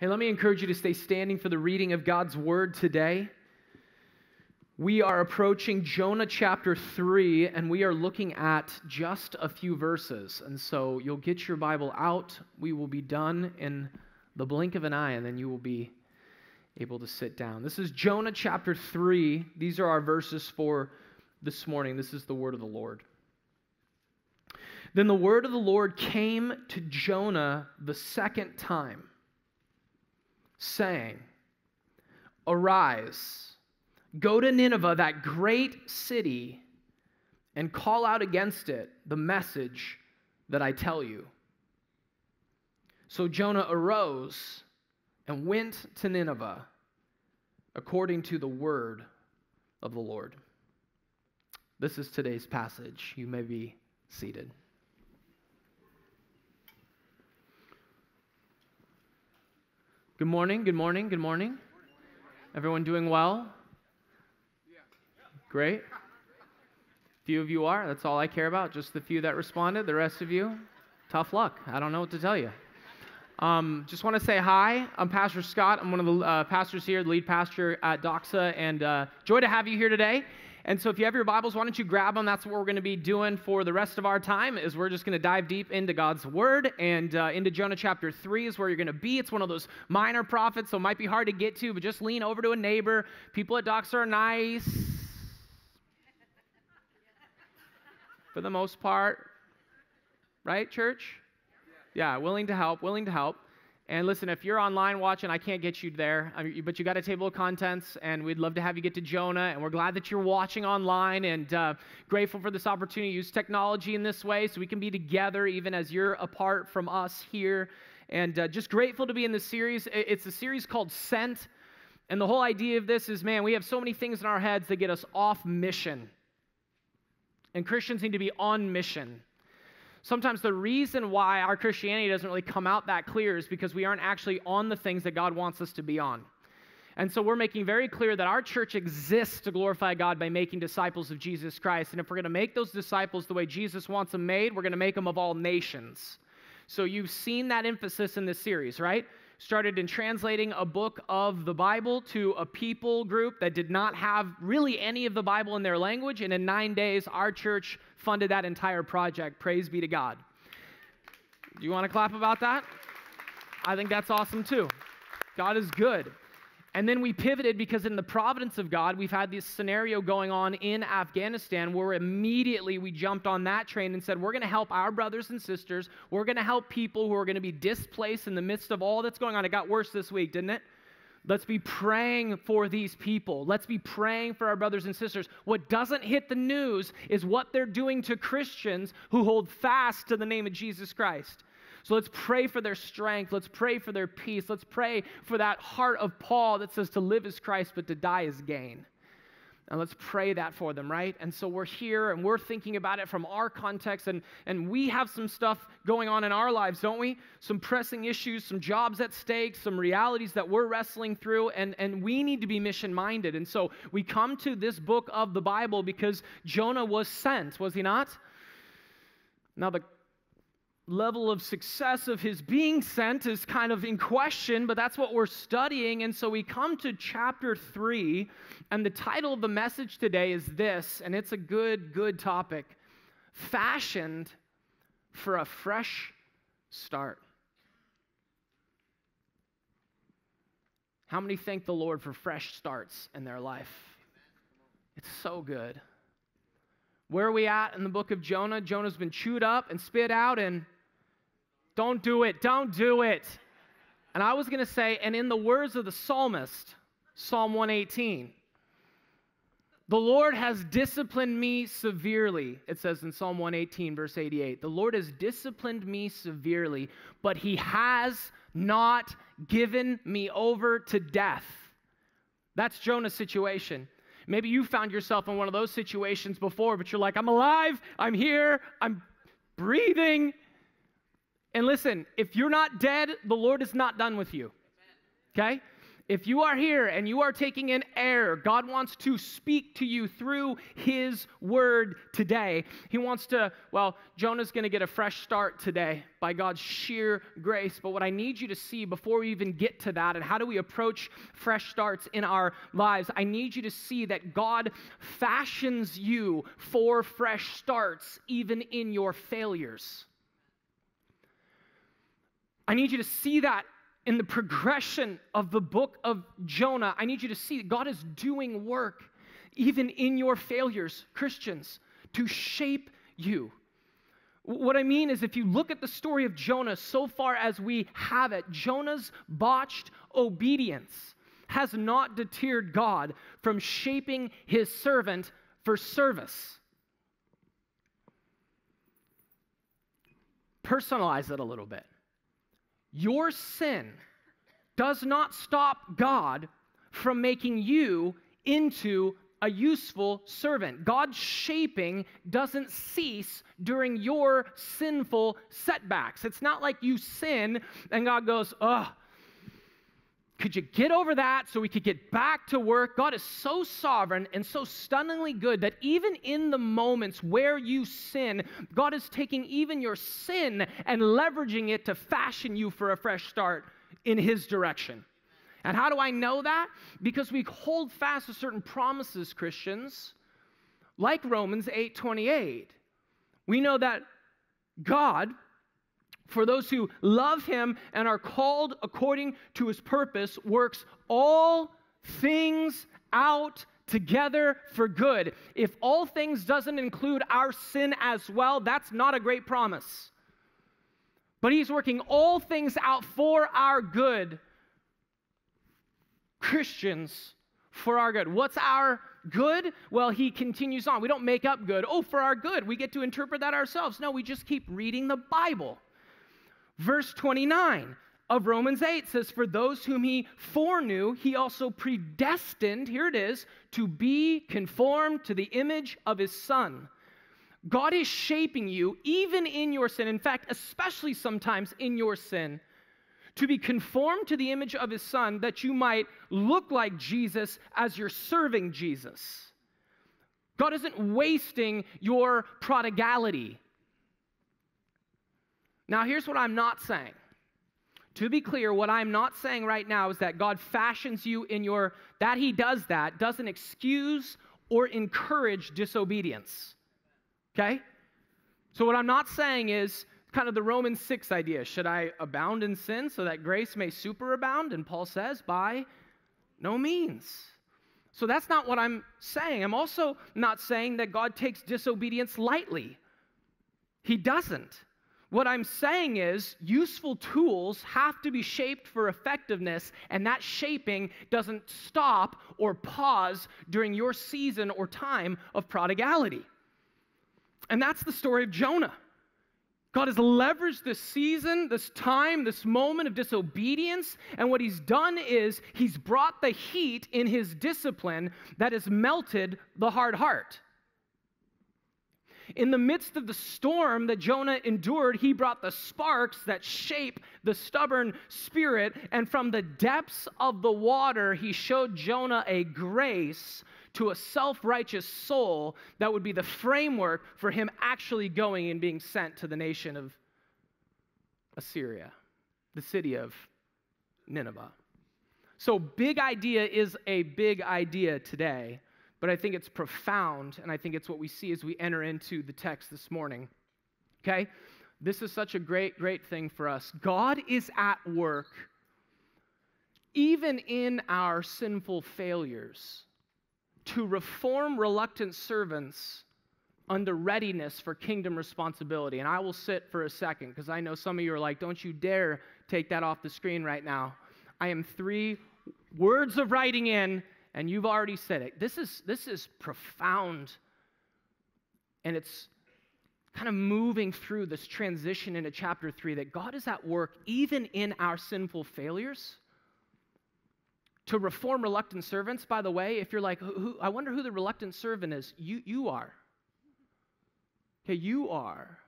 Hey, let me encourage you to stay standing for the reading of God's word today. We are approaching Jonah chapter 3, and we are looking at just a few verses. And so you'll get your Bible out. We will be done in the blink of an eye, and then you will be able to sit down. This is Jonah chapter 3. These are our verses for this morning. This is the word of the Lord. Then the word of the Lord came to Jonah the second time saying, Arise, go to Nineveh, that great city, and call out against it the message that I tell you. So Jonah arose and went to Nineveh according to the word of the Lord. This is today's passage. You may be seated. Good morning, good morning, good morning. Everyone doing well? Great. Few of you are. That's all I care about. Just the few that responded. The rest of you, tough luck. I don't know what to tell you. Um, just want to say hi. I'm Pastor Scott. I'm one of the uh, pastors here, the lead pastor at Doxa, and uh, joy to have you here today. And so if you have your Bibles, why don't you grab them? That's what we're going to be doing for the rest of our time is we're just going to dive deep into God's word and uh, into Jonah chapter 3 is where you're going to be. It's one of those minor prophets, so it might be hard to get to, but just lean over to a neighbor. People at Doxa are nice for the most part. Right, church? Yeah, willing to help, willing to help. And listen, if you're online watching, I can't get you there, but you got a table of contents, and we'd love to have you get to Jonah. And we're glad that you're watching online and uh, grateful for this opportunity to use technology in this way so we can be together even as you're apart from us here. And uh, just grateful to be in this series. It's a series called Sent. And the whole idea of this is man, we have so many things in our heads that get us off mission. And Christians need to be on mission. Sometimes the reason why our Christianity doesn't really come out that clear is because we aren't actually on the things that God wants us to be on. And so we're making very clear that our church exists to glorify God by making disciples of Jesus Christ. And if we're going to make those disciples the way Jesus wants them made, we're going to make them of all nations. So you've seen that emphasis in this series, right? Started in translating a book of the Bible to a people group that did not have really any of the Bible in their language. And in nine days, our church funded that entire project. Praise be to God. Do you want to clap about that? I think that's awesome too. God is good. And then we pivoted because, in the providence of God, we've had this scenario going on in Afghanistan where immediately we jumped on that train and said, We're going to help our brothers and sisters. We're going to help people who are going to be displaced in the midst of all that's going on. It got worse this week, didn't it? Let's be praying for these people. Let's be praying for our brothers and sisters. What doesn't hit the news is what they're doing to Christians who hold fast to the name of Jesus Christ. So let's pray for their strength. Let's pray for their peace. Let's pray for that heart of Paul that says to live is Christ, but to die is gain. And let's pray that for them, right? And so we're here and we're thinking about it from our context, and, and we have some stuff going on in our lives, don't we? Some pressing issues, some jobs at stake, some realities that we're wrestling through, and, and we need to be mission minded. And so we come to this book of the Bible because Jonah was sent, was he not? Now, the level of success of his being sent is kind of in question, but that's what we're studying. And so we come to chapter three, and the title of the message today is this, and it's a good, good topic fashioned for a fresh start. How many thank the Lord for fresh starts in their life? It's so good. Where are we at in the book of Jonah? Jonah's been chewed up and spit out, and don't do it. Don't do it. And I was going to say, and in the words of the psalmist, Psalm 118, the Lord has disciplined me severely. It says in Psalm 118, verse 88. The Lord has disciplined me severely, but he has not given me over to death. That's Jonah's situation. Maybe you found yourself in one of those situations before, but you're like, I'm alive, I'm here, I'm breathing, and listen, if you're not dead, the Lord is not done with you. Okay? If you are here and you are taking in air, God wants to speak to you through His word today. He wants to, well, Jonah's going to get a fresh start today by God's sheer grace. But what I need you to see before we even get to that and how do we approach fresh starts in our lives, I need you to see that God fashions you for fresh starts even in your failures. I need you to see that in the progression of the book of Jonah, I need you to see that God is doing work even in your failures, Christians, to shape you. What I mean is, if you look at the story of Jonah so far as we have it, Jonah's botched obedience has not deterred God from shaping his servant for service. Personalize it a little bit. Your sin does not stop God from making you into a useful servant. God's shaping doesn't cease during your sinful setbacks. It's not like you sin and God goes, oh, could you get over that so we could get back to work? God is so sovereign and so stunningly good that even in the moments where you sin, God is taking even your sin and leveraging it to fashion you for a fresh start in His direction. And how do I know that? Because we hold fast to certain promises, Christians, like Romans 8:28. We know that God for those who love him and are called according to his purpose, works all things out together for good. If all things doesn't include our sin as well, that's not a great promise. But he's working all things out for our good. Christians, for our good. What's our good? Well, he continues on. We don't make up good. Oh, for our good. We get to interpret that ourselves. No, we just keep reading the Bible. Verse 29 of Romans 8 says, For those whom he foreknew, he also predestined, here it is, to be conformed to the image of his son. God is shaping you even in your sin, in fact, especially sometimes in your sin, to be conformed to the image of his son that you might look like Jesus as you're serving Jesus. God isn't wasting your prodigality. Now, here's what I'm not saying. To be clear, what I'm not saying right now is that God fashions you in your, that He does that, doesn't excuse or encourage disobedience. Okay? So, what I'm not saying is kind of the Romans 6 idea. Should I abound in sin so that grace may superabound? And Paul says, by no means. So, that's not what I'm saying. I'm also not saying that God takes disobedience lightly. He doesn't. What I'm saying is, useful tools have to be shaped for effectiveness, and that shaping doesn't stop or pause during your season or time of prodigality. And that's the story of Jonah. God has leveraged this season, this time, this moment of disobedience, and what he's done is he's brought the heat in his discipline that has melted the hard heart. In the midst of the storm that Jonah endured, he brought the sparks that shape the stubborn spirit. And from the depths of the water, he showed Jonah a grace to a self righteous soul that would be the framework for him actually going and being sent to the nation of Assyria, the city of Nineveh. So, big idea is a big idea today but I think it's profound, and I think it's what we see as we enter into the text this morning. Okay? This is such a great, great thing for us. God is at work even in our sinful failures to reform reluctant servants under readiness for kingdom responsibility. And I will sit for a second because I know some of you are like, don't you dare take that off the screen right now. I am three words of writing in and you've already said it. This is, this is profound, and it's kind of moving through this transition into chapter three that God is at work even in our sinful failures. To reform reluctant servants, by the way, if you're like, who, I wonder who the reluctant servant is, you, you are. Okay, you are.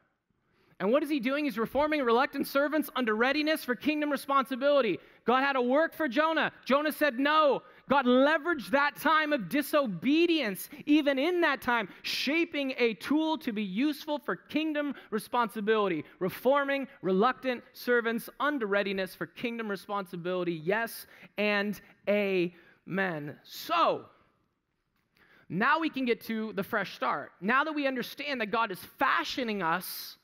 And what is he doing? He's reforming reluctant servants under readiness for kingdom responsibility. God had to work for Jonah. Jonah said no. God leveraged that time of disobedience, even in that time, shaping a tool to be useful for kingdom responsibility, reforming reluctant servants under readiness for kingdom responsibility. Yes and amen. So, now we can get to the fresh start. Now that we understand that God is fashioning us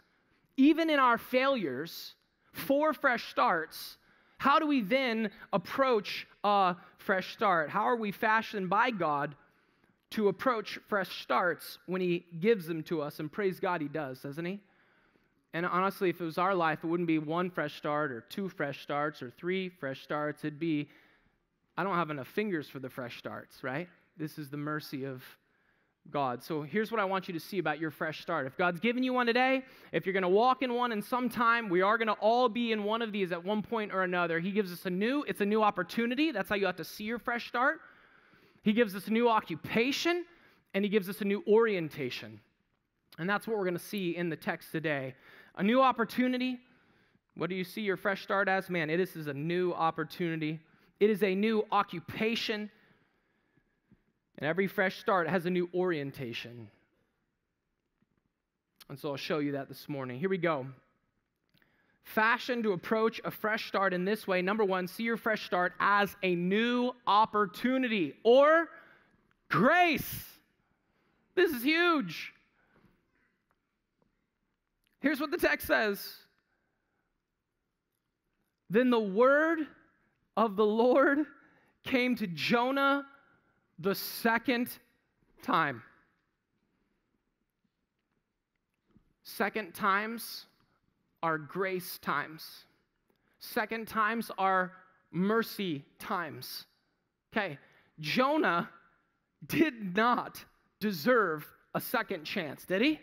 even in our failures, for fresh starts, how do we then approach a fresh start? How are we fashioned by God to approach fresh starts when He gives them to us? And praise God, He does, doesn't He? And honestly, if it was our life, it wouldn't be one fresh start or two fresh starts or three fresh starts. It'd be, I don't have enough fingers for the fresh starts, right? This is the mercy of God. So here's what I want you to see about your fresh start. If God's given you one today, if you're going to walk in one in some time, we are going to all be in one of these at one point or another. He gives us a new, it's a new opportunity. That's how you have to see your fresh start. He gives us a new occupation and he gives us a new orientation. And that's what we're going to see in the text today. A new opportunity. What do you see your fresh start as? Man, it is is, a new opportunity. It is a new occupation. And every fresh start has a new orientation. And so I'll show you that this morning. Here we go. Fashion to approach a fresh start in this way. Number one, see your fresh start as a new opportunity or grace. This is huge. Here's what the text says Then the word of the Lord came to Jonah the second time. Second times are grace times. Second times are mercy times. Okay, Jonah did not deserve a second chance, did he?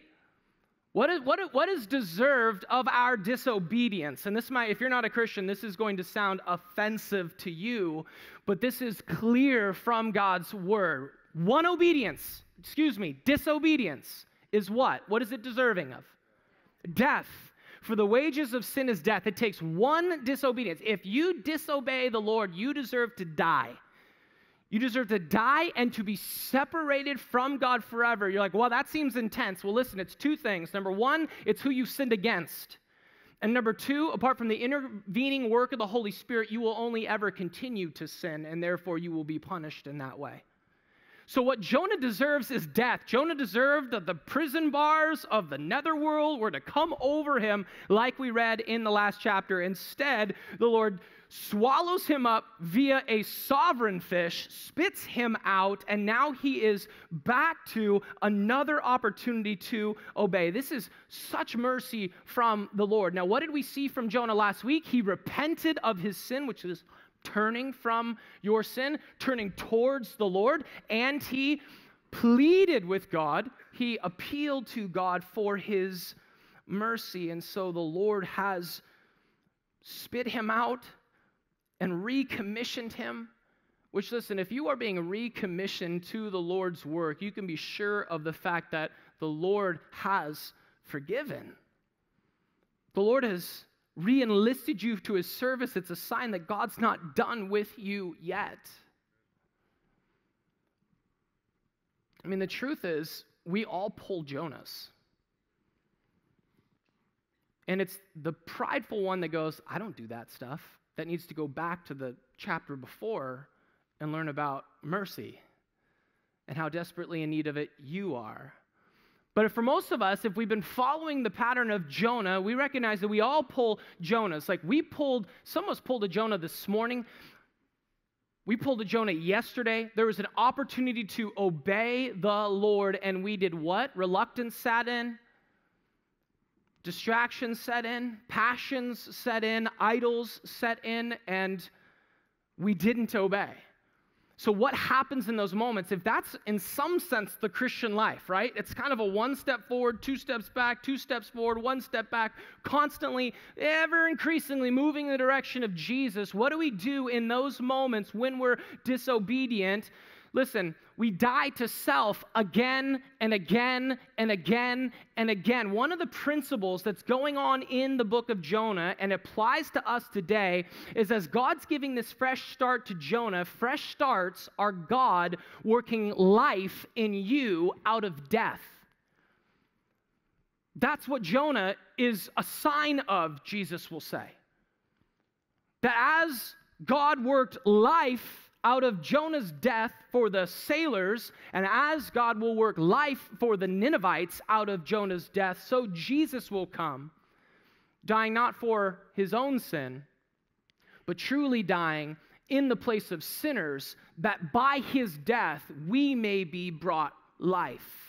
What is, what, what is deserved of our disobedience? And this might, if you're not a Christian, this is going to sound offensive to you, but this is clear from God's word. One obedience, excuse me, disobedience is what? What is it deserving of? Death. For the wages of sin is death. It takes one disobedience. If you disobey the Lord, you deserve to die. You deserve to die and to be separated from God forever. You're like, well, that seems intense. Well, listen, it's two things. Number one, it's who you sinned against. And number two, apart from the intervening work of the Holy Spirit, you will only ever continue to sin, and therefore you will be punished in that way. So, what Jonah deserves is death. Jonah deserved that the prison bars of the netherworld were to come over him, like we read in the last chapter. Instead, the Lord swallows him up via a sovereign fish, spits him out, and now he is back to another opportunity to obey. This is such mercy from the Lord. Now, what did we see from Jonah last week? He repented of his sin, which is turning from your sin, turning towards the Lord, and he pleaded with God. He appealed to God for his mercy. And so the Lord has spit him out and recommissioned him. Which, listen, if you are being recommissioned to the Lord's work, you can be sure of the fact that the Lord has forgiven. The Lord has re enlisted you to his service. It's a sign that God's not done with you yet. I mean, the truth is, we all pull Jonahs. And it's the prideful one that goes, I don't do that stuff that needs to go back to the chapter before and learn about mercy and how desperately in need of it you are. But for most of us, if we've been following the pattern of Jonah, we recognize that we all pull Jonahs. Like we pulled, some of us pulled a Jonah this morning. We pulled a Jonah yesterday. There was an opportunity to obey the Lord, and we did what? Reluctance sat in, distractions set in, passions set in, idols set in, and we didn't obey. So, what happens in those moments? If that's in some sense the Christian life, right? It's kind of a one step forward, two steps back, two steps forward, one step back, constantly, ever increasingly moving in the direction of Jesus. What do we do in those moments when we're disobedient? Listen, we die to self again and again and again and again. One of the principles that's going on in the book of Jonah and applies to us today is as God's giving this fresh start to Jonah, fresh starts are God working life in you out of death. That's what Jonah is a sign of, Jesus will say. That as God worked life out of Jonah's death for the sailors, and as God will work life for the Ninevites out of Jonah's death, so Jesus will come, dying not for his own sin, but truly dying in the place of sinners, that by his death we may be brought life.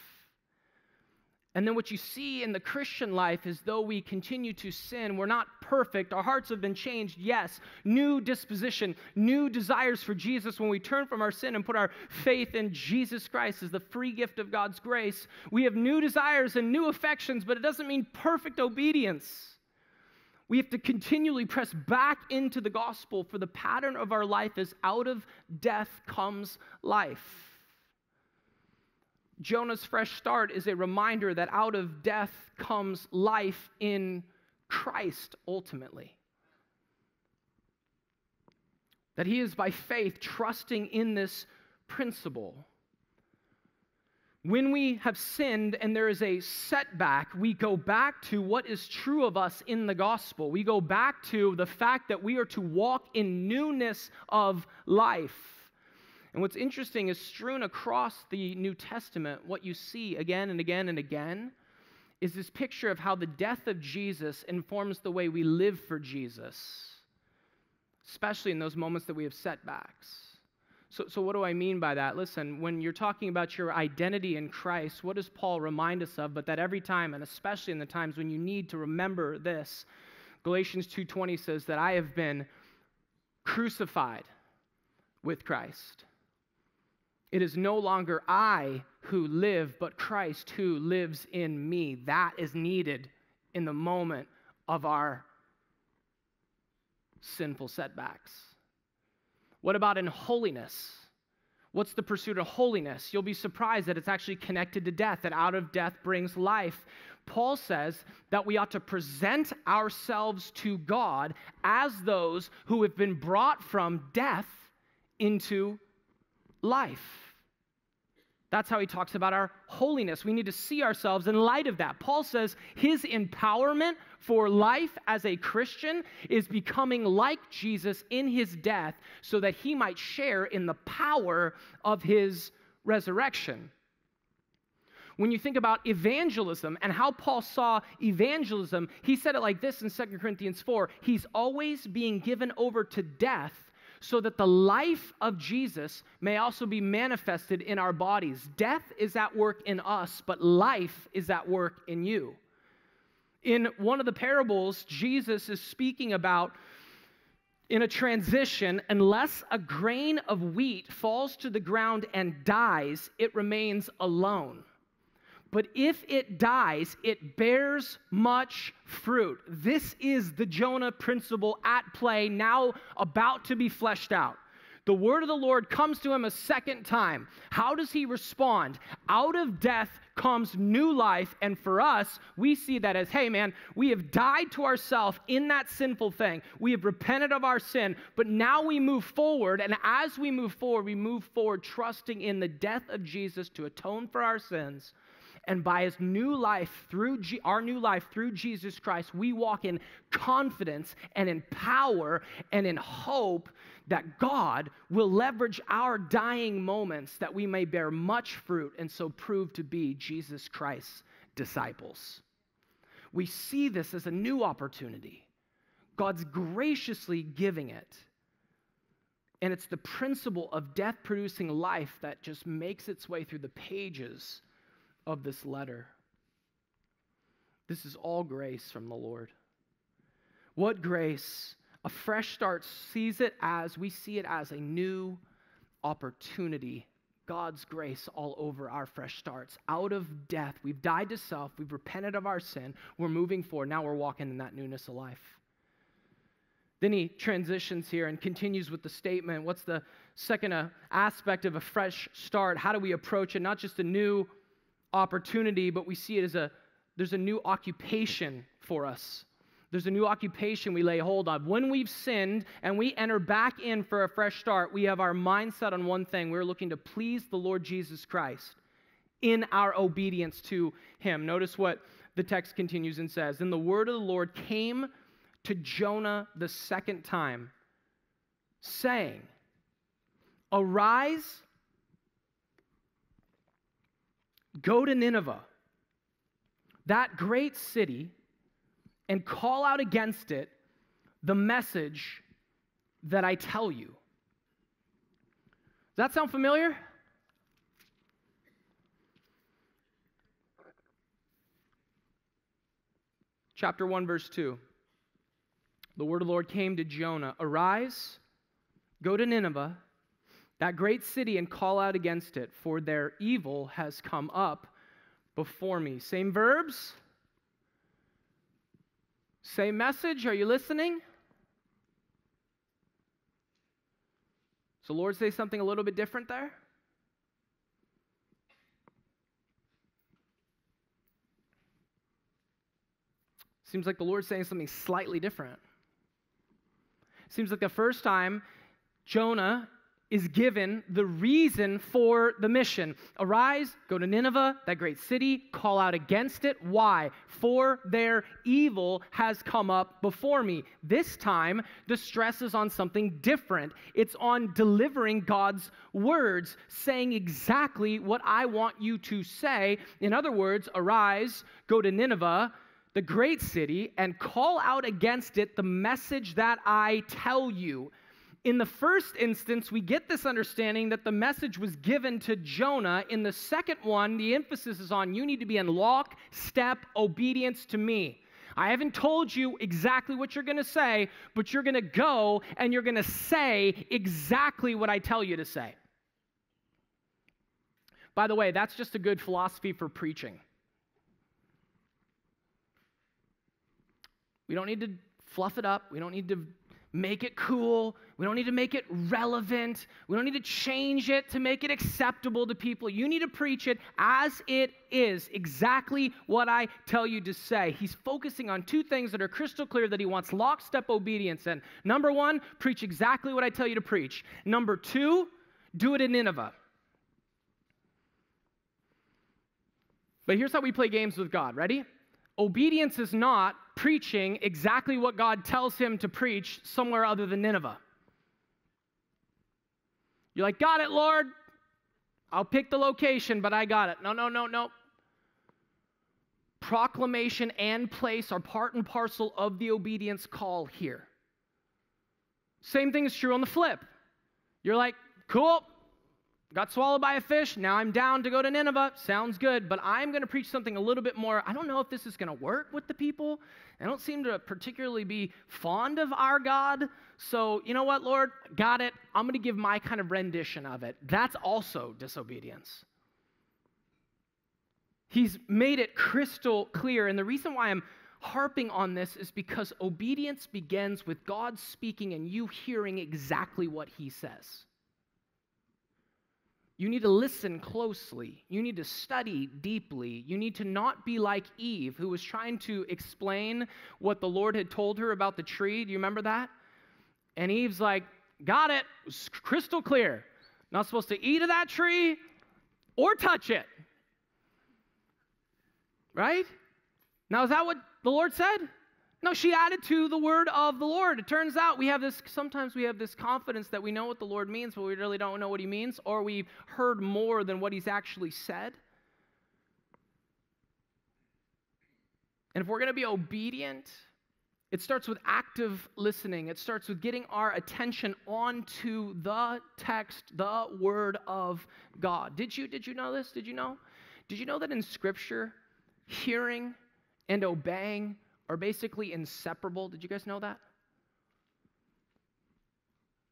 And then what you see in the Christian life is though we continue to sin, we're not perfect. Our hearts have been changed, yes. New disposition, new desires for Jesus when we turn from our sin and put our faith in Jesus Christ as the free gift of God's grace. We have new desires and new affections, but it doesn't mean perfect obedience. We have to continually press back into the gospel, for the pattern of our life is out of death comes life. Jonah's fresh start is a reminder that out of death comes life in Christ ultimately. That he is by faith trusting in this principle. When we have sinned and there is a setback, we go back to what is true of us in the gospel. We go back to the fact that we are to walk in newness of life. And what's interesting is strewn across the New Testament, what you see again and again and again is this picture of how the death of Jesus informs the way we live for Jesus, especially in those moments that we have setbacks. So, so, what do I mean by that? Listen, when you're talking about your identity in Christ, what does Paul remind us of? But that every time, and especially in the times when you need to remember this, Galatians 2:20 says that I have been crucified with Christ. It is no longer I who live, but Christ who lives in me. That is needed in the moment of our sinful setbacks. What about in holiness? What's the pursuit of holiness? You'll be surprised that it's actually connected to death, that out of death brings life. Paul says that we ought to present ourselves to God as those who have been brought from death into life. That's how he talks about our holiness. We need to see ourselves in light of that. Paul says his empowerment for life as a Christian is becoming like Jesus in his death so that he might share in the power of his resurrection. When you think about evangelism and how Paul saw evangelism, he said it like this in 2 Corinthians 4 He's always being given over to death so that the life of Jesus may also be manifested in our bodies. Death is at work in us, but life is at work in you. In one of the parables, Jesus is speaking about in a transition, unless a grain of wheat falls to the ground and dies, it remains alone. But if it dies, it bears much fruit. This is the Jonah principle at play, now about to be fleshed out. The word of the Lord comes to him a second time. How does he respond? Out of death comes new life. And for us, we see that as hey, man, we have died to ourselves in that sinful thing. We have repented of our sin, but now we move forward. And as we move forward, we move forward trusting in the death of Jesus to atone for our sins and by his new life through G- our new life through Jesus Christ, we walk in confidence and in power and in hope that God will leverage our dying moments that we may bear much fruit and so prove to be Jesus Christ's disciples. We see this as a new opportunity. God's graciously giving it. And it's the principle of death producing life that just makes its way through the pages of this letter. This is all grace from the Lord. What grace? A fresh start sees it as, we see it as a new opportunity. God's grace all over our fresh starts. Out of death, we've died to self, we've repented of our sin, we're moving forward. Now we're walking in that newness of life. Then he transitions here and continues with the statement. What's the second uh, aspect of a fresh start? How do we approach it? Not just a new opportunity, but we see it as a there's a new occupation for us. There's a new occupation we lay hold of. When we've sinned and we enter back in for a fresh start, we have our mindset on one thing. We're looking to please the Lord Jesus Christ in our obedience to him. Notice what the text continues and says Then the word of the Lord came to Jonah the second time, saying, Arise, go to Nineveh, that great city and call out against it the message that I tell you. Does that sound familiar? Chapter 1, verse 2. The word of the Lord came to Jonah Arise, go to Nineveh, that great city, and call out against it, for their evil has come up before me. Same verbs, same message. Are you listening? So, Lord, say something a little bit different there? Seems like the Lord's saying something slightly different. Seems like the first time Jonah is given the reason for the mission. Arise, go to Nineveh, that great city, call out against it. Why? For their evil has come up before me. This time, the stress is on something different. It's on delivering God's words, saying exactly what I want you to say. In other words, arise, go to Nineveh, the great city, and call out against it the message that I tell you in the first instance, we get this understanding that the message was given to Jonah. In the second one, the emphasis is on you need to be in lockstep obedience to me. I haven't told you exactly what you're going to say, but you're going to go and you're going to say exactly what I tell you to say. By the way, that's just a good philosophy for preaching. We don't need to fluff it up. We don't need to make it cool. We don't need to make it relevant. We don't need to change it to make it acceptable to people. You need to preach it as it is, exactly what I tell you to say. He's focusing on two things that are crystal clear that he wants lockstep obedience in. Number one, preach exactly what I tell you to preach. Number two, do it in Nineveh. But here's how we play games with God. Ready? Obedience is not preaching exactly what God tells him to preach somewhere other than Nineveh. You're like, got it, Lord. I'll pick the location, but I got it. No, no, no, no. Proclamation and place are part and parcel of the obedience call here. Same thing is true on the flip. You're like, cool, got swallowed by a fish. Now I'm down to go to Nineveh. Sounds good, but I'm going to preach something a little bit more. I don't know if this is going to work with the people. I don't seem to particularly be fond of our God. So, you know what, Lord? Got it. I'm going to give my kind of rendition of it. That's also disobedience. He's made it crystal clear. And the reason why I'm harping on this is because obedience begins with God speaking and you hearing exactly what he says. You need to listen closely. You need to study deeply. You need to not be like Eve, who was trying to explain what the Lord had told her about the tree. Do you remember that? And Eve's like, Got it. crystal clear. Not supposed to eat of that tree or touch it. Right? Now, is that what the Lord said? No, she added to the word of the Lord. It turns out we have this, sometimes we have this confidence that we know what the Lord means, but we really don't know what he means, or we've heard more than what he's actually said. And if we're going to be obedient, it starts with active listening. It starts with getting our attention onto the text, the word of God. Did you did you know this? Did you know? Did you know that in scripture, hearing and obeying are basically inseparable. Did you guys know that?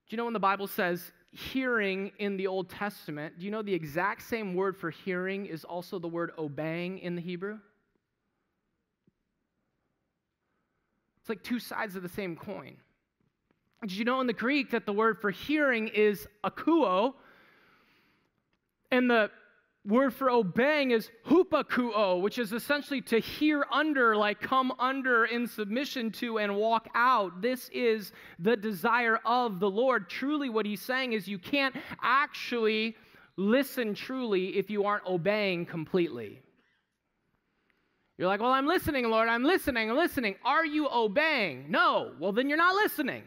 Do you know when the Bible says hearing in the Old Testament, do you know the exact same word for hearing is also the word obeying in the Hebrew? It's like two sides of the same coin. Did you know in the Greek that the word for hearing is akuo? And the word for obeying is hupakuo, which is essentially to hear under, like come under in submission to and walk out. This is the desire of the Lord. Truly, what he's saying is you can't actually listen truly if you aren't obeying completely. You're like, well, I'm listening, Lord, I'm listening, listening. Are you obeying? No. Well, then you're not listening.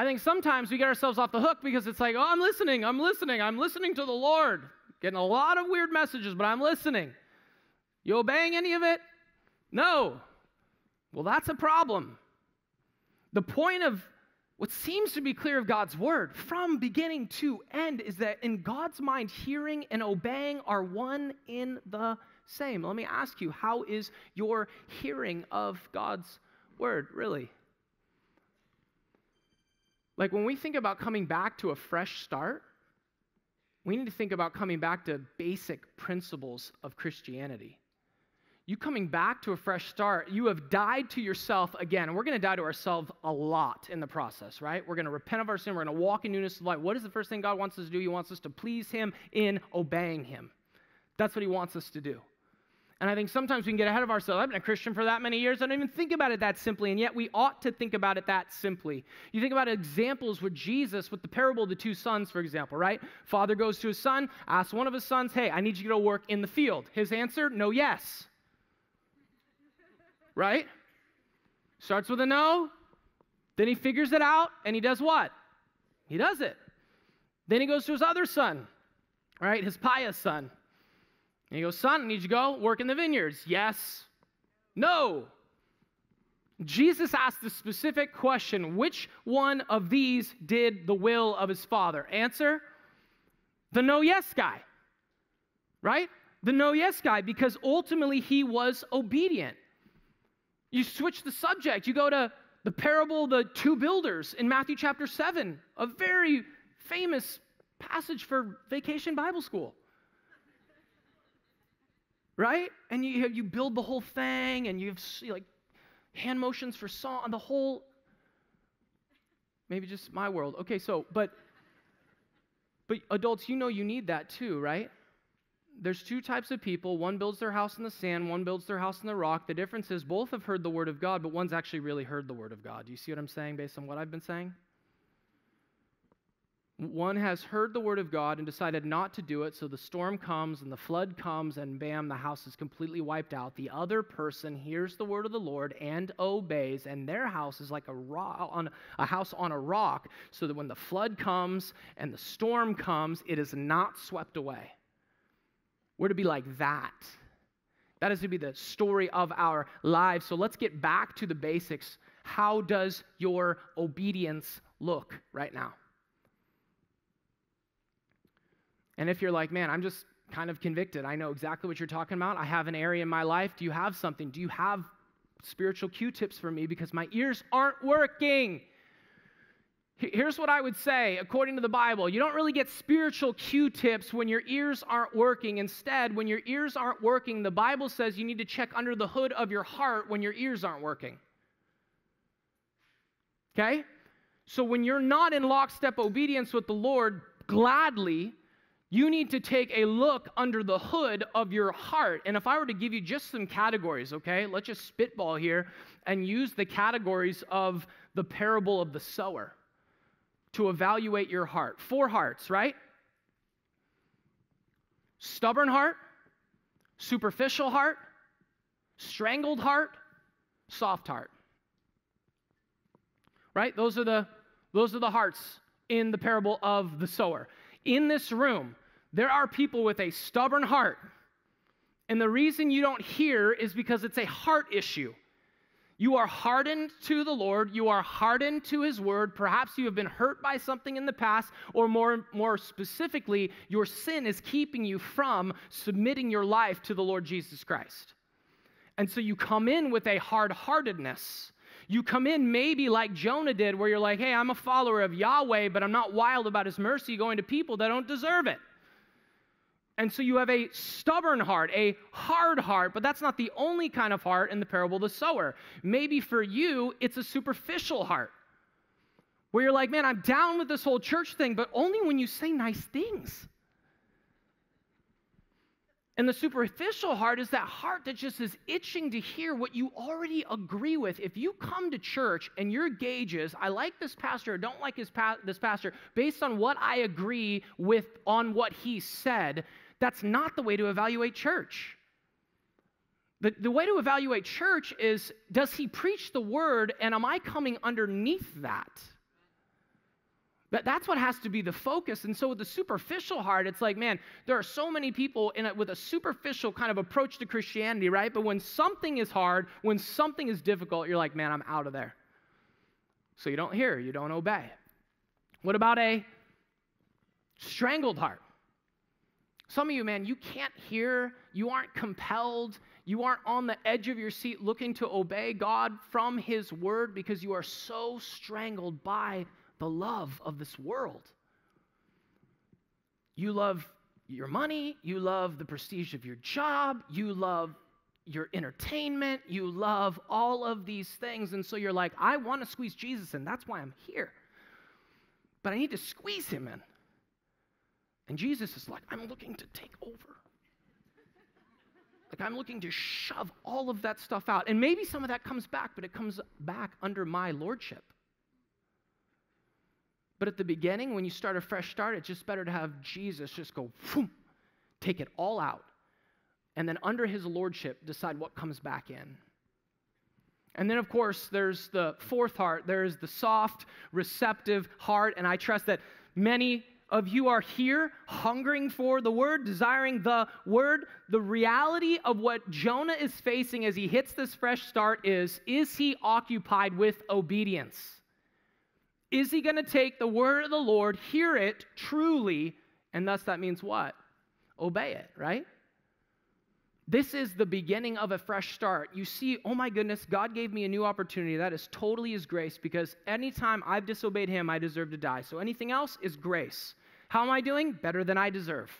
I think sometimes we get ourselves off the hook because it's like, oh, I'm listening, I'm listening, I'm listening to the Lord. Getting a lot of weird messages, but I'm listening. You obeying any of it? No. Well, that's a problem. The point of what seems to be clear of God's word from beginning to end is that in God's mind, hearing and obeying are one in the same. Let me ask you, how is your hearing of God's word really? Like when we think about coming back to a fresh start, we need to think about coming back to basic principles of Christianity. You coming back to a fresh start, you have died to yourself again. And we're going to die to ourselves a lot in the process, right? We're going to repent of our sin. We're going to walk in newness of life. What is the first thing God wants us to do? He wants us to please Him in obeying Him. That's what He wants us to do. And I think sometimes we can get ahead of ourselves. I've been a Christian for that many years. I don't even think about it that simply. And yet we ought to think about it that simply. You think about examples with Jesus, with the parable of the two sons, for example, right? Father goes to his son, asks one of his sons, Hey, I need you to go work in the field. His answer, No, yes. right? Starts with a no. Then he figures it out and he does what? He does it. Then he goes to his other son, right? His pious son. And he goes, Son, need you to go work in the vineyards. Yes. No. Jesus asked the specific question which one of these did the will of his father? Answer the no yes guy, right? The no yes guy, because ultimately he was obedient. You switch the subject, you go to the parable of the two builders in Matthew chapter 7, a very famous passage for vacation Bible school right? And you, you build the whole thing and you have like hand motions for song, and the whole, maybe just my world. Okay, so, but, but adults, you know you need that too, right? There's two types of people. One builds their house in the sand, one builds their house in the rock. The difference is both have heard the word of God, but one's actually really heard the word of God. Do you see what I'm saying based on what I've been saying? One has heard the word of God and decided not to do it, so the storm comes and the flood comes, and bam, the house is completely wiped out. The other person hears the word of the Lord and obeys, and their house is like a, rock, on, a house on a rock, so that when the flood comes and the storm comes, it is not swept away. We're to be like that. That is to be the story of our lives. So let's get back to the basics. How does your obedience look right now? And if you're like, man, I'm just kind of convicted, I know exactly what you're talking about. I have an area in my life. Do you have something? Do you have spiritual Q tips for me? Because my ears aren't working. Here's what I would say according to the Bible you don't really get spiritual Q tips when your ears aren't working. Instead, when your ears aren't working, the Bible says you need to check under the hood of your heart when your ears aren't working. Okay? So when you're not in lockstep obedience with the Lord, gladly, you need to take a look under the hood of your heart. And if I were to give you just some categories, okay, let's just spitball here and use the categories of the parable of the sower to evaluate your heart. Four hearts, right? Stubborn heart, superficial heart, strangled heart, soft heart. Right? Those are the those are the hearts in the parable of the sower. In this room, there are people with a stubborn heart. And the reason you don't hear is because it's a heart issue. You are hardened to the Lord. You are hardened to His word. Perhaps you have been hurt by something in the past, or more, more specifically, your sin is keeping you from submitting your life to the Lord Jesus Christ. And so you come in with a hard heartedness. You come in maybe like Jonah did, where you're like, hey, I'm a follower of Yahweh, but I'm not wild about His mercy going to people that don't deserve it. And so you have a stubborn heart, a hard heart, but that's not the only kind of heart in the parable of the sower. Maybe for you, it's a superficial heart where you're like, man, I'm down with this whole church thing, but only when you say nice things. And the superficial heart is that heart that just is itching to hear what you already agree with. If you come to church and your gauge is, I like this pastor or don't like pa- this pastor, based on what I agree with on what he said, that's not the way to evaluate church. The, the way to evaluate church is does he preach the word and am I coming underneath that? That, that's what has to be the focus. And so, with the superficial heart, it's like, man, there are so many people in a, with a superficial kind of approach to Christianity, right? But when something is hard, when something is difficult, you're like, man, I'm out of there. So, you don't hear, you don't obey. What about a strangled heart? Some of you, man, you can't hear, you aren't compelled, you aren't on the edge of your seat looking to obey God from His word because you are so strangled by the love of this world. You love your money, you love the prestige of your job, you love your entertainment, you love all of these things. And so you're like, I want to squeeze Jesus in. That's why I'm here. But I need to squeeze him in. And Jesus is like, I'm looking to take over. Like, I'm looking to shove all of that stuff out. And maybe some of that comes back, but it comes back under my lordship. But at the beginning, when you start a fresh start, it's just better to have Jesus just go, take it all out. And then under his lordship, decide what comes back in. And then, of course, there's the fourth heart. There's the soft, receptive heart. And I trust that many of you are here hungering for the word, desiring the word. The reality of what Jonah is facing as he hits this fresh start is is he occupied with obedience? Is he going to take the word of the Lord, hear it truly, and thus that means what? Obey it, right? This is the beginning of a fresh start. You see, oh my goodness, God gave me a new opportunity. That is totally His grace because anytime I've disobeyed Him, I deserve to die. So anything else is grace. How am I doing? Better than I deserve.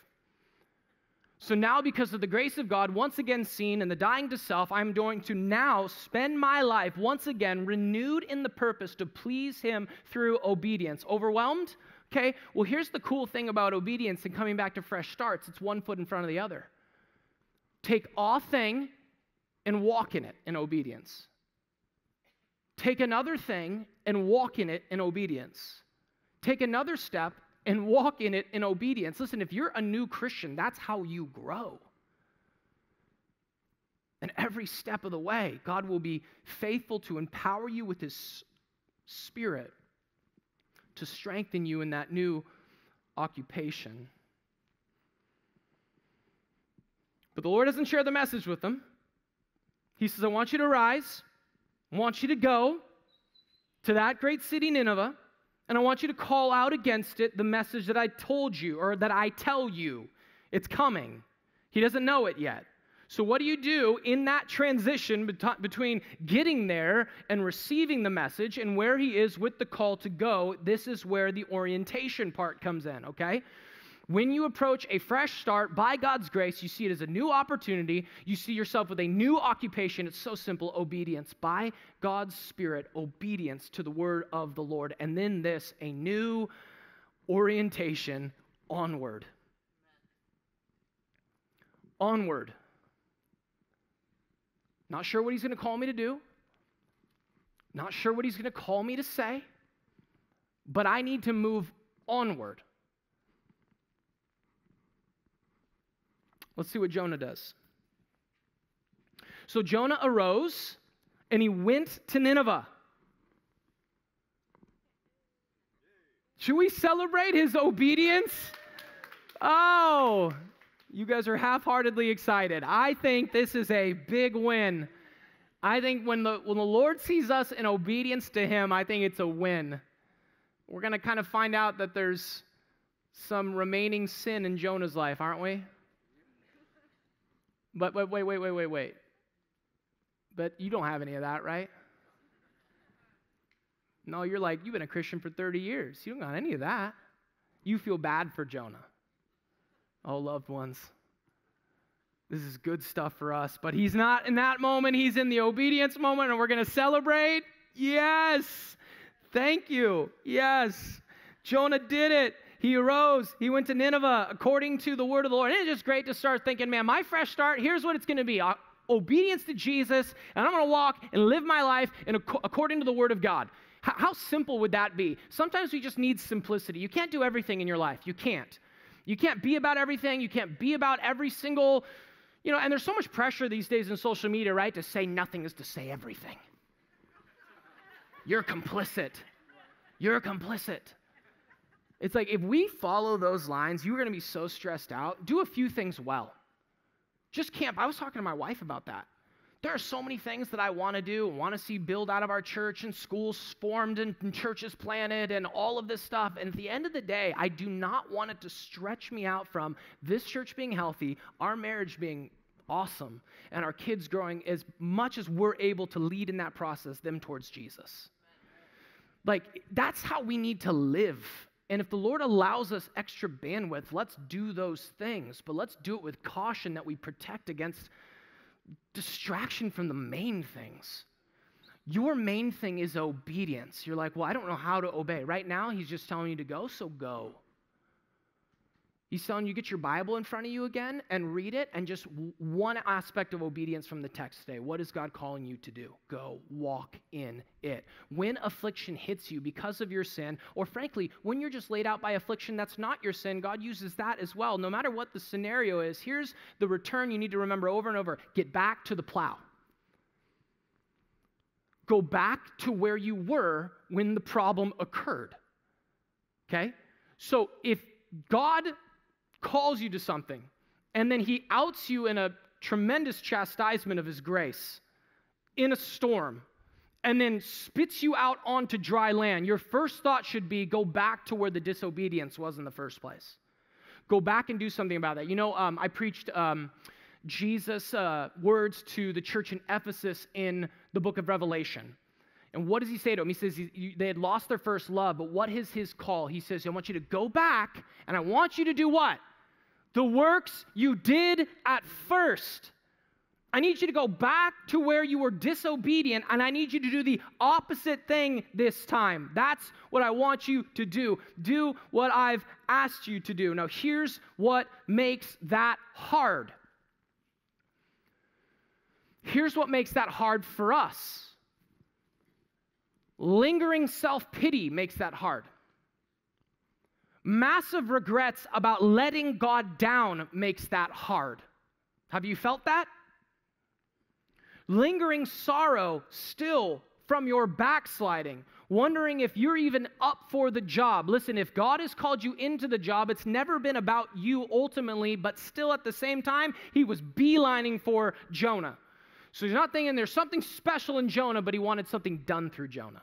So now, because of the grace of God, once again seen in the dying to self, I'm going to now spend my life once again renewed in the purpose to please Him through obedience. Overwhelmed? Okay, well, here's the cool thing about obedience and coming back to fresh starts it's one foot in front of the other. Take a thing and walk in it in obedience. Take another thing and walk in it in obedience. Take another step and walk in it in obedience. Listen, if you're a new Christian, that's how you grow. And every step of the way, God will be faithful to empower you with His Spirit to strengthen you in that new occupation. But the Lord doesn't share the message with them. He says, I want you to rise, I want you to go to that great city, Nineveh and I want you to call out against it the message that I told you or that I tell you. It's coming. He doesn't know it yet. So, what do you do in that transition between getting there and receiving the message and where he is with the call to go? This is where the orientation part comes in, okay? When you approach a fresh start by God's grace, you see it as a new opportunity. You see yourself with a new occupation. It's so simple obedience by God's Spirit, obedience to the word of the Lord. And then this, a new orientation onward. Onward. Not sure what he's going to call me to do. Not sure what he's going to call me to say. But I need to move onward. Let's see what Jonah does. So Jonah arose and he went to Nineveh. Should we celebrate his obedience? Oh, you guys are half heartedly excited. I think this is a big win. I think when the, when the Lord sees us in obedience to him, I think it's a win. We're going to kind of find out that there's some remaining sin in Jonah's life, aren't we? But, but wait, wait, wait, wait, wait. But you don't have any of that, right? No, you're like, you've been a Christian for 30 years. You don't got any of that. You feel bad for Jonah. Oh, loved ones. This is good stuff for us. But he's not in that moment, he's in the obedience moment, and we're going to celebrate. Yes. Thank you. Yes. Jonah did it. He arose. He went to Nineveh according to the word of the Lord. And it's just great to start thinking, man, my fresh start, here's what it's going to be uh, obedience to Jesus, and I'm going to walk and live my life in, according to the word of God. How, how simple would that be? Sometimes we just need simplicity. You can't do everything in your life. You can't. You can't be about everything. You can't be about every single, you know, and there's so much pressure these days in social media, right? To say nothing is to say everything. You're complicit. You're complicit. It's like if we follow those lines, you're going to be so stressed out. Do a few things well. Just camp. I was talking to my wife about that. There are so many things that I want to do and want to see build out of our church and schools formed and, and churches planted and all of this stuff. And at the end of the day, I do not want it to stretch me out from this church being healthy, our marriage being awesome, and our kids growing as much as we're able to lead in that process them towards Jesus. Like, that's how we need to live and if the Lord allows us extra bandwidth, let's do those things, but let's do it with caution that we protect against distraction from the main things. Your main thing is obedience. You're like, well, I don't know how to obey. Right now, He's just telling you to go, so go. He's telling you get your Bible in front of you again and read it, and just one aspect of obedience from the text today. What is God calling you to do? Go walk in it. When affliction hits you because of your sin, or frankly, when you're just laid out by affliction that's not your sin, God uses that as well. No matter what the scenario is, here's the return you need to remember over and over get back to the plow. Go back to where you were when the problem occurred. Okay? So if God calls you to something, and then he outs you in a tremendous chastisement of his grace in a storm, and then spits you out onto dry land, your first thought should be go back to where the disobedience was in the first place. Go back and do something about that. You know, um, I preached um, Jesus' uh, words to the church in Ephesus in the book of Revelation. And what does he say to them? He says he, they had lost their first love, but what is his call? He says, I want you to go back and I want you to do what? The works you did at first. I need you to go back to where you were disobedient, and I need you to do the opposite thing this time. That's what I want you to do. Do what I've asked you to do. Now, here's what makes that hard. Here's what makes that hard for us lingering self pity makes that hard. Massive regrets about letting God down makes that hard. Have you felt that? Lingering sorrow still from your backsliding, wondering if you're even up for the job. Listen, if God has called you into the job, it's never been about you ultimately, but still at the same time, He was beelining for Jonah. So He's not thinking there's something special in Jonah, but He wanted something done through Jonah.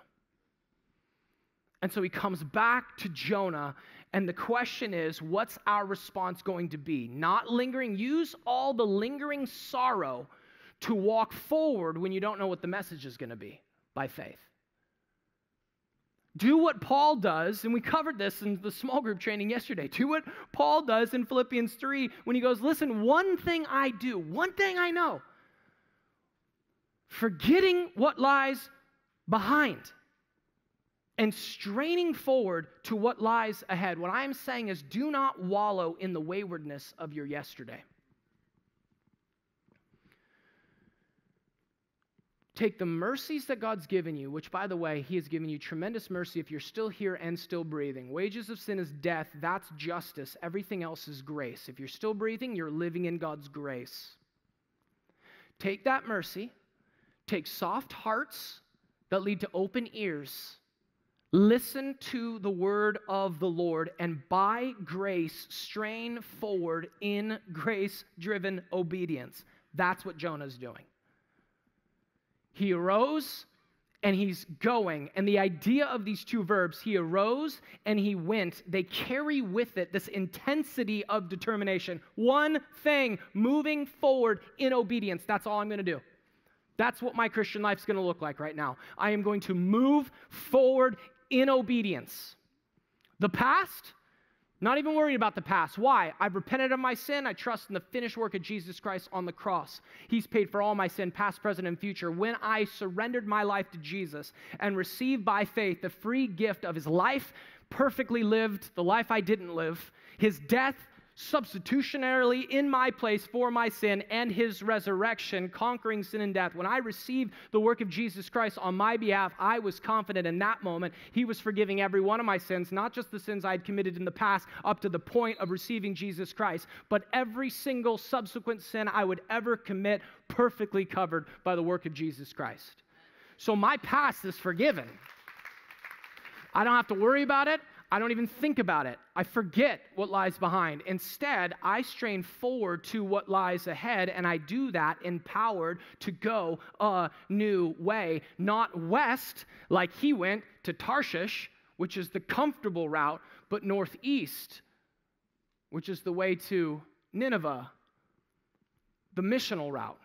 And so He comes back to Jonah and the question is, what's our response going to be? Not lingering. Use all the lingering sorrow to walk forward when you don't know what the message is going to be by faith. Do what Paul does, and we covered this in the small group training yesterday. Do what Paul does in Philippians 3 when he goes, Listen, one thing I do, one thing I know, forgetting what lies behind and straining forward to what lies ahead. What I'm saying is do not wallow in the waywardness of your yesterday. Take the mercies that God's given you, which, by the way, He has given you tremendous mercy if you're still here and still breathing. Wages of sin is death. That's justice. Everything else is grace. If you're still breathing, you're living in God's grace. Take that mercy, take soft hearts that lead to open ears Listen to the word of the Lord and by grace strain forward in grace driven obedience. That's what Jonah's doing. He arose and he's going. And the idea of these two verbs, he arose and he went, they carry with it this intensity of determination. One thing, moving forward in obedience. That's all I'm going to do. That's what my Christian life is going to look like right now. I am going to move forward in obedience. The past, Not even worried about the past. Why? I've repented of my sin. I trust in the finished work of Jesus Christ on the cross. He's paid for all my sin, past, present, and future. When I surrendered my life to Jesus and received by faith the free gift of his life, perfectly lived, the life I didn't live, his death, substitutionarily in my place for my sin and his resurrection, conquering sin and death. When I received the work of Jesus Christ on my behalf, I was confident in that moment he was forgiving every one of my sins, not just the sins I had committed in the past up to the point of receiving Jesus Christ, but every single subsequent sin I would ever commit, perfectly covered by the work of Jesus Christ. So my past is forgiven. I don't have to worry about it. I don't even think about it. I forget what lies behind. Instead, I strain forward to what lies ahead, and I do that empowered to go a new way, not west like he went to Tarshish, which is the comfortable route, but northeast, which is the way to Nineveh, the missional route.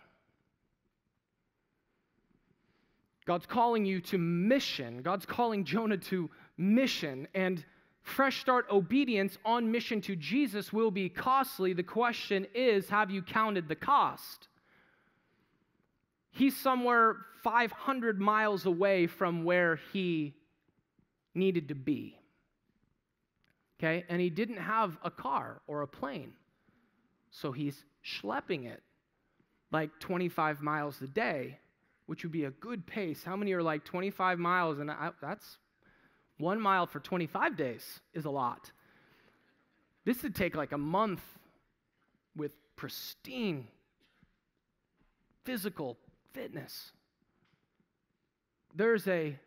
God's calling you to mission. God's calling Jonah to mission. And fresh start obedience on mission to Jesus will be costly. The question is have you counted the cost? He's somewhere 500 miles away from where he needed to be. Okay? And he didn't have a car or a plane. So he's schlepping it like 25 miles a day, which would be a good pace. How many are like 25 miles? And I, that's one mile for 25 days is a lot. This would take like a month with pristine physical fitness. There's a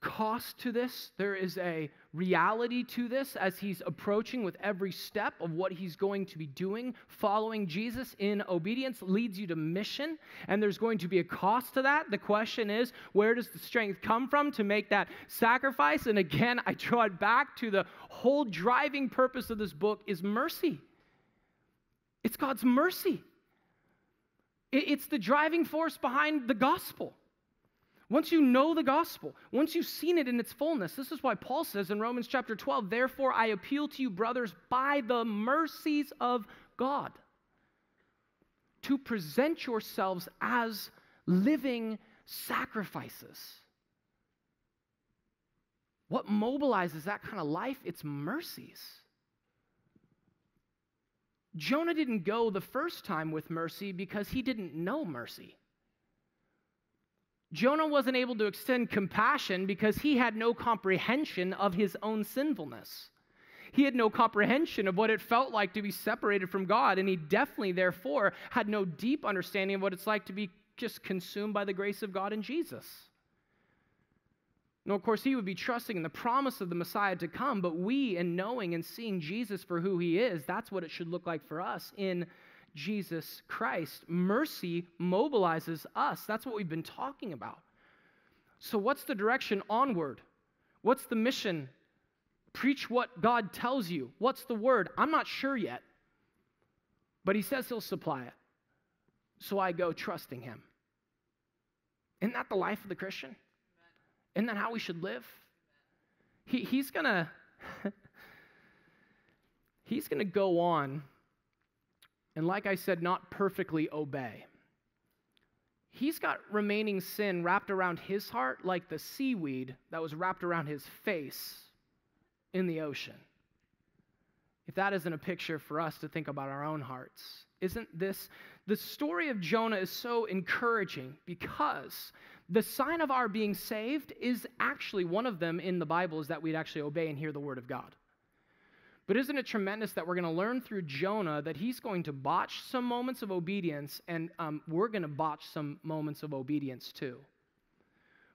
cost to this. There is a reality to this as he's approaching with every step of what he's going to be doing. Following Jesus in obedience leads you to mission, and there's going to be a cost to that. The question is, where does the strength come from to make that sacrifice? And again, I draw it back to the whole driving purpose of this book is mercy. It's God's mercy. It's the driving force behind the gospel. Once you know the gospel, once you've seen it in its fullness, this is why Paul says in Romans chapter 12, therefore I appeal to you, brothers, by the mercies of God, to present yourselves as living sacrifices. What mobilizes that kind of life? It's mercies. Jonah didn't go the first time with mercy because he didn't know mercy. Jonah wasn't able to extend compassion because he had no comprehension of his own sinfulness. He had no comprehension of what it felt like to be separated from God, and he definitely, therefore, had no deep understanding of what it's like to be just consumed by the grace of God in Jesus. Now, of course, he would be trusting in the promise of the Messiah to come, but we, in knowing and seeing Jesus for who he is, that's what it should look like for us in Jesus Christ. Mercy mobilizes us. That's what we've been talking about. So, what's the direction onward? What's the mission? Preach what God tells you. What's the word? I'm not sure yet, but He says He'll supply it. So I go trusting Him. Isn't that the life of the Christian? Isn't that how we should live? He, he's gonna he's gonna go on and like I said, not perfectly obey. He's got remaining sin wrapped around his heart like the seaweed that was wrapped around his face in the ocean. If that isn't a picture for us to think about our own hearts, isn't this the story of Jonah is so encouraging because the sign of our being saved is actually one of them in the Bible is that we'd actually obey and hear the word of God. But isn't it tremendous that we're going to learn through Jonah that he's going to botch some moments of obedience and um, we're going to botch some moments of obedience too?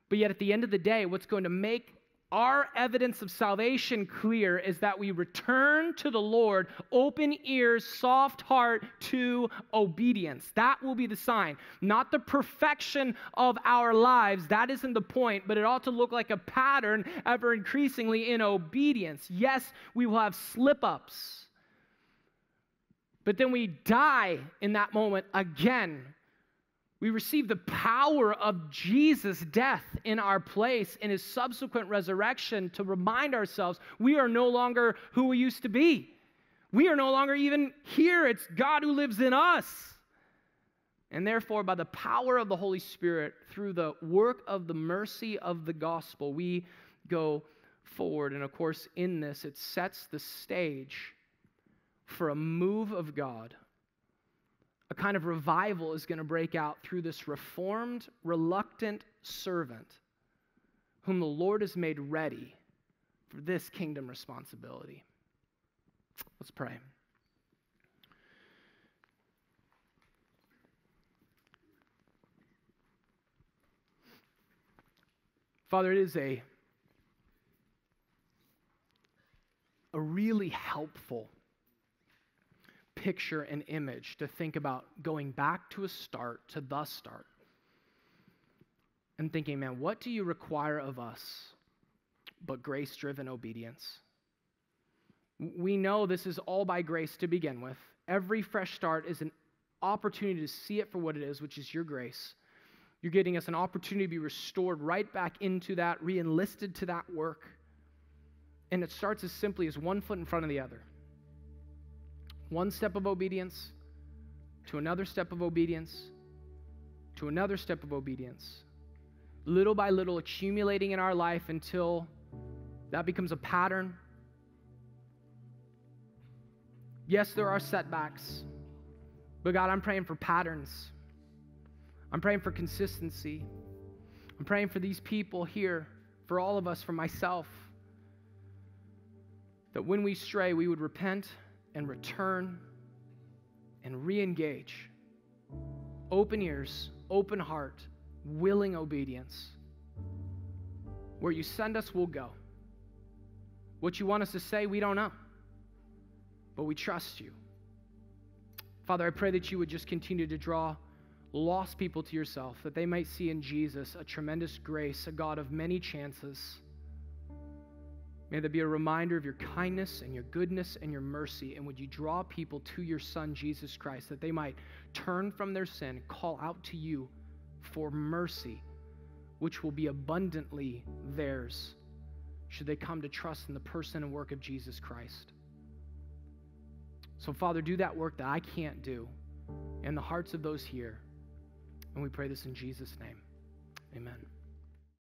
But yet, at the end of the day, what's going to make our evidence of salvation clear is that we return to the Lord, open ears, soft heart to obedience. That will be the sign. Not the perfection of our lives. That isn't the point, but it ought to look like a pattern ever increasingly in obedience. Yes, we will have slip ups, but then we die in that moment again We receive the power of Jesus' death in our place in his subsequent resurrection to remind ourselves we are no longer who we used to be. We are no longer even here. It's God who lives in us. And therefore, by the power of the Holy Spirit, through the work of the mercy of the gospel, we go forward. And of course, in this, it sets the stage for a move of God. A kind of revival is going to break out through this reformed, reluctant servant whom the Lord has made ready for this kingdom responsibility. Let's pray. Father, it is a, a really helpful picture and image to think about going back to a start, to the start, and thinking, man, what do you require of us but grace driven obedience? We know this is all by grace to begin with. Every fresh start is an opportunity to see it for what it is, which is your grace. You're getting us an opportunity to be restored right back into that, re enlisted to that work. And it starts as simply as one foot in front of the other. One step of obedience to another step of obedience to another step of obedience. Little by little, accumulating in our life until that becomes a pattern. Yes, there are setbacks, but God, I'm praying for patterns. I'm praying for consistency. I'm praying for these people here, for all of us, for myself, that when we stray, we would repent and return and re engage. Open ears, open heart, willing obedience. Where you send us, we'll go. What you want us to say, we don't know, but we trust you. Father, I pray that you would just continue to draw lost people to yourself, that they might see in Jesus a tremendous grace, a God of many chances. May there be a reminder of your kindness and your goodness and your mercy. And would you draw people to your Son, Jesus Christ, that they might turn from their sin, call out to you for mercy, which will be abundantly theirs should they come to trust in the person and work of Jesus Christ. So, Father, do that work that I can't do in the hearts of those here. And we pray this in Jesus' name. Amen.